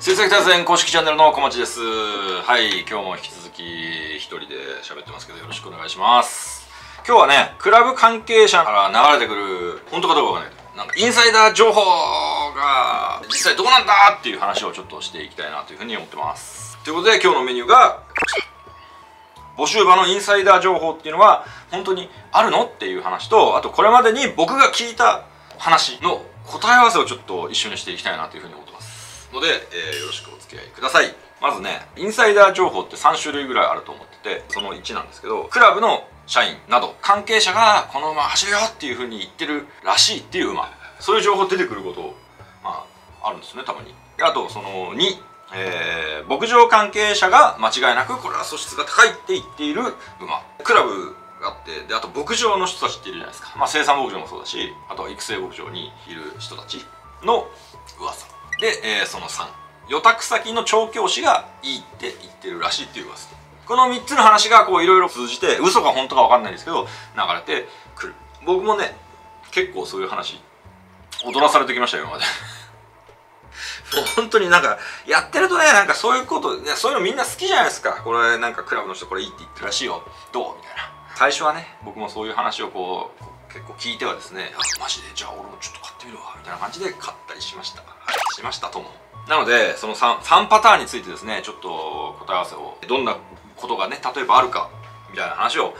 水石達前公式チャンネルの小町です。はい今日も引き続き一人で喋ってますけどよろしくお願いします。今日はねクラブ関係者から流れてくる本当かどうかわかんない。なんかインサイダー情報が実際どうなんだっていう話をちょっとしていきたいなというふうに思ってます。ということで今日のメニューが募集場のインサイダー情報っていうのは本当にあるのっていう話とあとこれまでに僕が聞いた話の答え合わせをちょっと一緒にしていきたいなというふうに思ってます。ので、えー、よろしくお付き合いください。まずねインサイダー情報って3種類ぐらいあると思っててその1なんですけどクラブの社員など関係者がこの馬走るよっていうふうに言ってるらしいっていう馬そういう情報出てくることまああるんですねたまに。あとその2えー、牧場関係者が間違いなくこれは素質が高いって言っている馬クラブがあってであと牧場の人たちっているじゃないですか、まあ、生産牧場もそうだしあとは育成牧場にいる人たちの噂。で、えー、その3予託先の調教師がいいって言ってるらしいっていう噂。この3つの話がこういろいろ通じて嘘か本当か分かんないですけど流れてくる。僕もね結構そういう話踊らされてきましたよ今まで。本当になんかやってるとねなんかそういうことそういうのみんな好きじゃないですか。これなんかクラブの人これいいって言ってるらしいよ。どう？みたいな。最初はね僕もそういう話をこう結構聞いてはですねあマジで？じゃあ俺もちょっと買ってみるわみたいな感じで買ったりしました。はいしましたとも。なのでその 3, 3パターンについてですねちょっと答え合わせをどんなことがね例えばあるかみたいな話を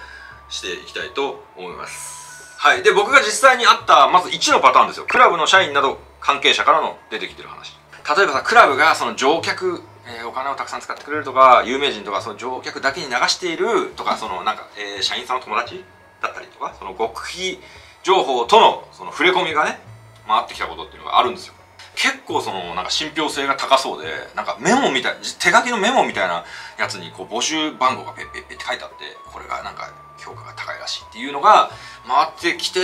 していきたいと思います。はいで僕が実際にあったまず1のパターンですよ。クラブの社員など関係者からの出てきてる話。例えばさクラブがその乗客えー、お金をたくさん使ってくれるとか有名人とかその乗客だけに流しているとかそのなんか、えー、社員さんの友達だったりとかその極秘情報とのその触れ込みがね回ってきたことっていうのがあるんですよ。結構そのなんか信憑性が高そうでなんかメモみたい手書きのメモみたいなやつにこう募集番号がペッペッペって書いてあってこれがなんか評価が高いらしいっていうのが回ってきて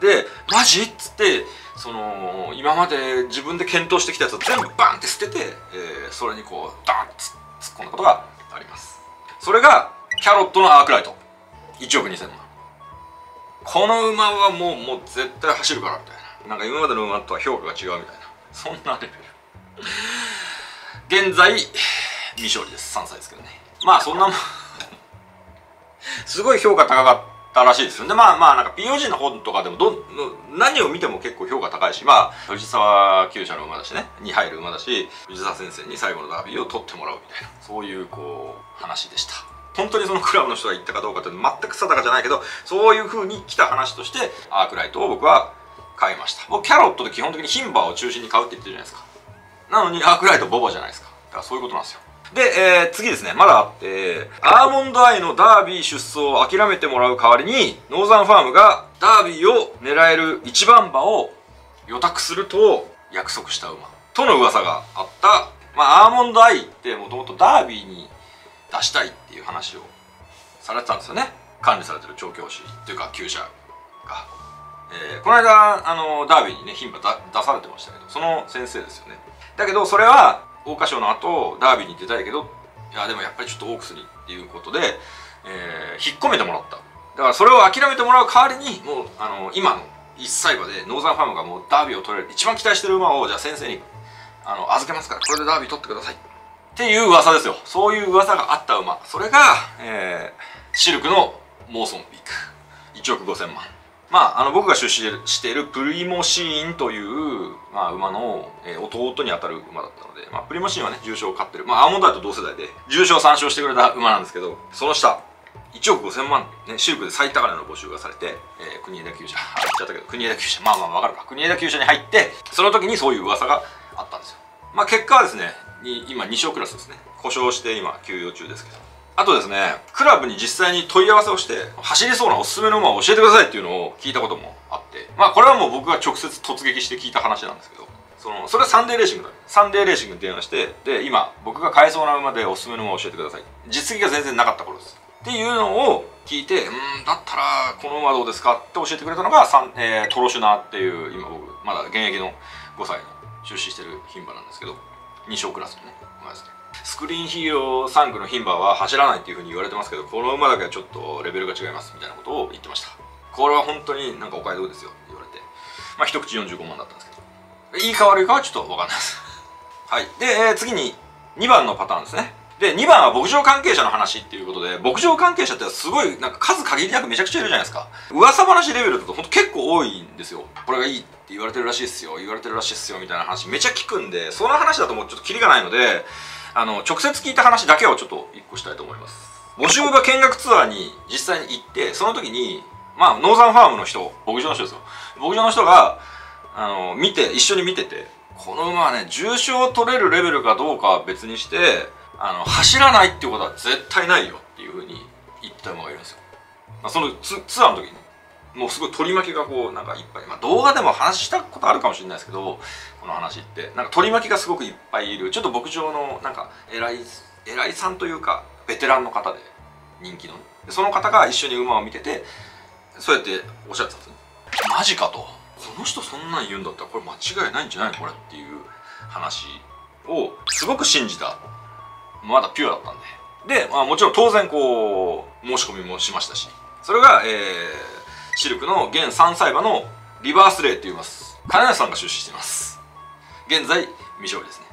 でマジっつってその今まで自分で検討してきたやつを全部バンって捨てて、えー、それにこうダンって突っ込んだことがあります。それがキャロットのアークライト。1億2000万。この馬はもうもう絶対走るからみたいな。なんか今までの馬とは評価が違うみたいな。そんなレベル。現在未勝利です。3歳ですけどね。まあそんなもん。すごい評価高かったらしいですよ。でまあまあなんか POG の本とかでもど何を見ても結構評価高いしまあ藤沢厩舎の馬だしね。に入る馬だし藤沢先生に最後のダービーを取ってもらうみたいな。そういうこう話でした。本当にそのクラブの人が言ったかどうかって全く定かじゃないけどそういう風に来た話としてアークライトを僕は買いました。僕キャロットで基本的に牝馬を中心に買うって言ってるじゃないですか。なのにアークライトボバじゃないですか。だからそういうことなんですよ。で、えー、次ですね、まだあって、アーモンドアイのダービー出走を諦めてもらう代わりに、ノーザンファームがダービーを狙える一番馬を予託すると約束した馬との噂があった、まあ、アーモンドアイってもともとダービーに出したいっていう話をされてたんですよね。管理されてる調教師っていうか、厩舎が。えー、この間、あの、ダービーにね、牝馬出されてましたけど、その先生ですよね。だけど、それは、桜花賞の後ダービーに出たいけどいやでもやっぱりちょっとオークスにっていうことで、えー、引っ込めてもらっただからそれを諦めてもらう代わりにもうあの今の1歳馬でノーザンファームがもうダービーを取れる一番期待してる馬をじゃあ先生にあの預けますからこれでダービー取ってくださいっていう噂ですよ。そういう噂があった馬。それが、えー、シルクのモーソンピーク。1億5000万。まあ、あの僕が出資しているプリモシーンという、まあ、馬の、えー、弟にあたる馬だったので、まあ、プリモシーンはね重賞を勝ってる、まあ、アーモンドアイと同世代で重賞3勝してくれた馬なんですけどその下1億5000万、ね、シルクで最高値の募集がされて、えー、国枝厩舎。あ言っちゃったけど国枝厩舎。まあまあわかるか。国枝厩舎に入ってその時にそういう噂があったんですよ。まあ結果はですねに今2勝クラスですね。故障して今休養中ですけど。あとですねクラブに実際に問い合わせをして走りそうなおすすめの馬を教えてくださいっていうのを聞いたこともあって。まあこれはもう僕が直接突撃して聞いた話なんですけど。そのそれはサンデーレーシングだサンデーレーシングに電話してで今僕が買えそうな馬でおすすめの馬を教えてください。実績が全然なかった頃です。っていうのを聞いてうんだったらこの馬どうですかって教えてくれたのがサン、えー、トロシュナーっていう今僕まだ現役の5歳の出資してる牝馬なんですけど。2勝クラスのね馬ですね。スクリーンヒーロー3区の牝馬は走らないっていうふうに言われてますけどこの馬だけはちょっとレベルが違いますみたいなことを言ってました。これは本当になんかお買い得ですよって言われて。まあ一口45万だったんですけど。いいか悪いかはちょっと分かんないです。はい。で、えー、次に2番のパターンですね。で2番は牧場関係者の話っていうことで牧場関係者ってすごいなんか数限りなくめちゃくちゃいるじゃないですか。噂話レベルだとほんと結構多いんですよ。これがいいって言われてるらしいですよ。言われてるらしいですよみたいな話めちゃ聞くんでその話だともうちょっとキリがないのであの直接聞いた話だけをちょっと1個したいと思います。募集場見学ツアーに実際に行ってその時にまあノーザンファームの人牧場の人ですよ。牧場の人があの見て一緒に見ててこの馬はね重賞取れるレベルかどうかは別にしてあの走らないっていうことは絶対ないよっていうふうに言った馬がいるんですよ、まあ、そのツツアーの時にもうすごい取り巻きがこうなんかいっぱい、まあ、動画でも話したことあるかもしれないですけどこの話って。なんか取り巻きがすごくいっぱいいる。ちょっと牧場のなんか偉い偉いさんというかベテランの方で人気の。でその方が一緒に馬を見ててそうやっておっしゃってたんですねマジかと。この人そんなん言うんだったらこれ間違いないんじゃないの？これっていう話をすごく信じたまだピュアだったんで。で、まあ、もちろん当然こう申し込みもしましたし。それが、えー、シルクの現3歳馬のリバースレイって言います。金谷さんが出資してます。現在未勝利ですね、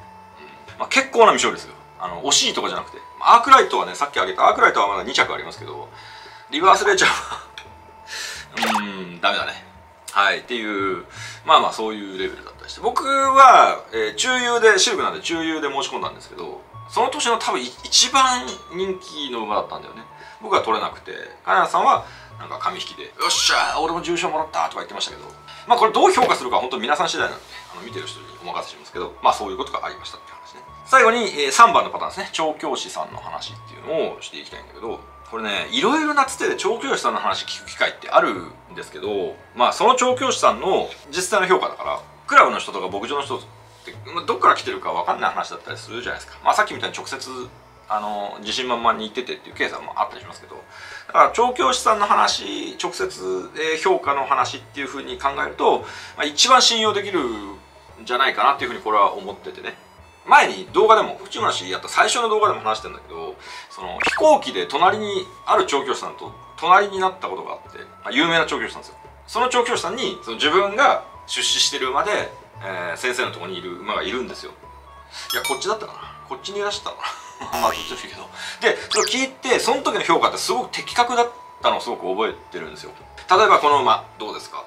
うん。まあ、結構な未勝利ですよ。あの惜しいとかじゃなくて。アークライトはねさっき挙げたアークライトはまだ2着ありますけどリバースレイちゃんは うんダメだね。はいっていうまあまあそういうレベルだったりして。僕は、えー、中優でシルクなんで中優で申し込んだんですけどその年の多分一番人気の馬だったんだよね。僕は取れなくて。金谷さんはなんか紙引きで「よっしゃ俺も重賞もらった」とか言ってましたけど。まあこれどう評価するか本当皆さん次第なんであの見てる人にお任せしますけど。まあそういうことがありましたっていう話ね。最後に、えー、3番のパターンですね。調教師さんの話っていうのをしていきたいんだけど。これねいろいろなつてで調教師さんの話聞く機会ってあるんですけど。まあその調教師さんの実際の評価だからクラブの人とか牧場の人どっから来てるか分かんない話だったりするじゃないですか、まあ、さっきみたいに直接あの自信満々に言っててっていうケースもあったりしますけど。だから調教師さんの話直接、評価の話っていうふうに考えると、まあ、一番信用できるんじゃないかなっていうふうにこれは思っててね。前に動画でも内村氏やった最初の動画でも話してんだけどその飛行機で隣にある調教師さんと隣になったことがあって、まあ、有名な調教師さんですよ。その調教師さんにその自分が出資してる馬でえー、先生のとこにいる馬がいるんですよ。いやこっちだったかな。こっちにいらっしたかな まあどっちでもいいけど。でそれを聞いてその時の評価ってすごく的確だったのをすごく覚えてるんですよ。例えばこの馬どうですか？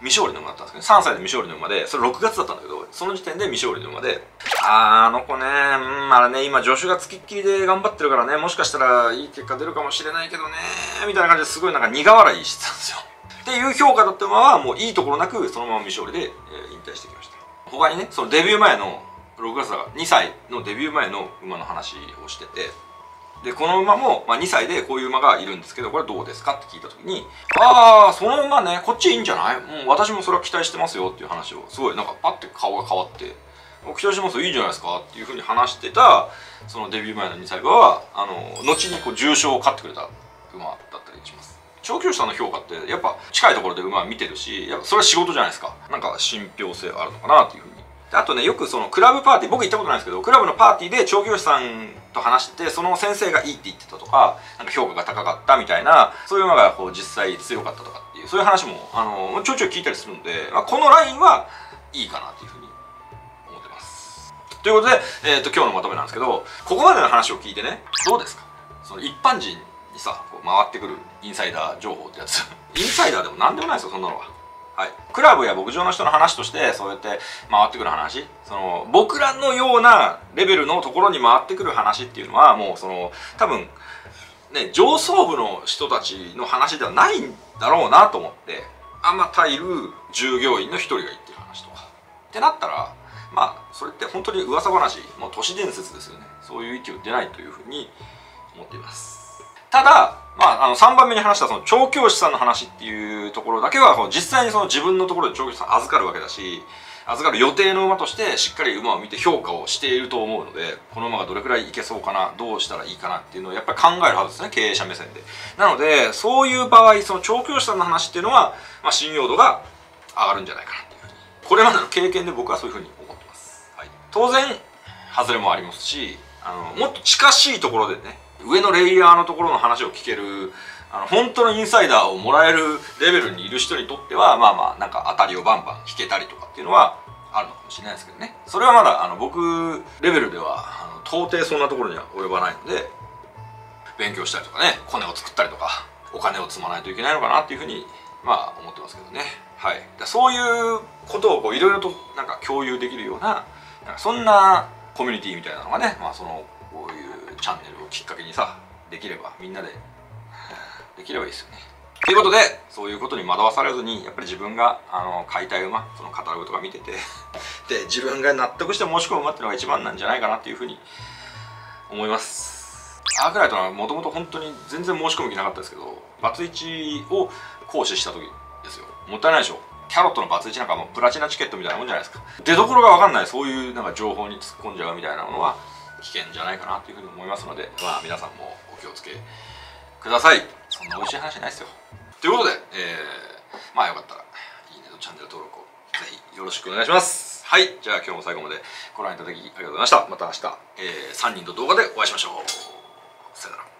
未勝利の馬だったんですけど3歳で未勝利の馬でそれ6月だったんだけどその時点で未勝利の馬であーあの子ねうんあれね今助手がつきっきりで頑張ってるからねもしかしたらいい結果出るかもしれないけどねみたいな感じですごいなんか苦笑いしてたんですよっていう評価だった馬はもういいところなくそのまま未勝利で、え、引退してきました。他にねそのデビュー前の6月だから2歳のデビュー前の馬の話をしててでこの馬も、まあ、2歳でこういう馬がいるんですけどこれどうですかって聞いた時にああその馬ねこっちいいんじゃない？もう私もそれは期待してますよっていう話をすごいなんかパッて顔が変わって期待してますよいいじゃないですかっていうふうに話してたそのデビュー前の2歳馬はあの後にこう重賞を勝ってくれた馬調教師さんの評価ってやっぱ近いところで馬見てるしやっぱそれは仕事じゃないですか。なんか信憑性あるのかなっていうふうに。あとねよくそのクラブパーティー僕行ったことないんですけどクラブのパーティーで調教師さんと話しててその先生がいいって言ってたとかなんか評価が高かったみたいなそういう馬がこう実際強かったとかっていうそういう話もあのちょいちょい聞いたりするので、まあ、このラインはいいかなっていうふうに思ってます。ということで、えーと、と今日のまとめなんですけどここまでの話を聞いてねどうですか？その一般人にさこう回ってくるインサイダー情報ってやつ。インサイダーでも何でもないですよそんなのは。はい、クラブや牧場の人の話としてそうやって回ってくる話。その僕らのようなレベルのところに回ってくる話っていうのはもうその多分ね上層部の人たちの話ではないんだろうなと思ってあんまたいる従業員の一人が言ってる話とか。ってなったらまあそれって本当に噂話。もう都市伝説ですよね。そういう域を出ないというふうに思っています。ただ、まあ、あの3番目に話したその調教師さんの話っていうところだけは実際にその自分のところで調教師さん預かるわけだし預かる予定の馬としてしっかり馬を見て評価をしていると思うのでこの馬がどれくらいいけそうかなどうしたらいいかなっていうのをやっぱり考えるはずですね経営者目線で。なのでそういう場合その調教師さんの話っていうのは、まあ、信用度が上がるんじゃないかなっていうふうに。これまでの経験で僕はそういうふうに思ってます、はい、当然外れもありますしあのもっと近しいところでね上のレイヤーのところの話を聞けるあの本当のインサイダーをもらえるレベルにいる人にとってはまあまあなんか当たりをバンバン引けたりとかっていうのはあるのかもしれないですけどね。それはまだあの僕レベルではあの到底そんなところには及ばないので勉強したりとかねコネを作ったりとかお金を積まないといけないのかなっていうふうにまあ思ってますけどね。はい。そういうことをいろいろとなんか共有できるようななんかそんなコミュニティみたいなのがねまあそのこういうチャンネルをきっかけにさできればみんなでできればいいですよね。ということでそういうことに惑わされずにやっぱり自分があの買いたい馬そのカタログとか見てて で自分が納得して申し込む馬っていうのが一番なんじゃないかなっていうふうに思います。アークライトはもともと本当に全然申し込む気なかったですけどバツイチを行使した時ですよ。もったいないでしょ。キャロットのバツイチなんかもうプラチナチケットみたいなもんじゃないですか。出どころが分かんない。そういうなんか情報に突っ込んじゃうみたいなものは危険じゃないかなというふうに思いますのでまあ皆さんもお気をつけください。そんな美味しい話ないですよ。ということで、えー、まあよかったらいいねとチャンネル登録をぜひよろしくお願いします。はい。じゃあ今日も最後までご覧いただきありがとうございました。また明日、えー、3人と動画でお会いしましょう。さよなら。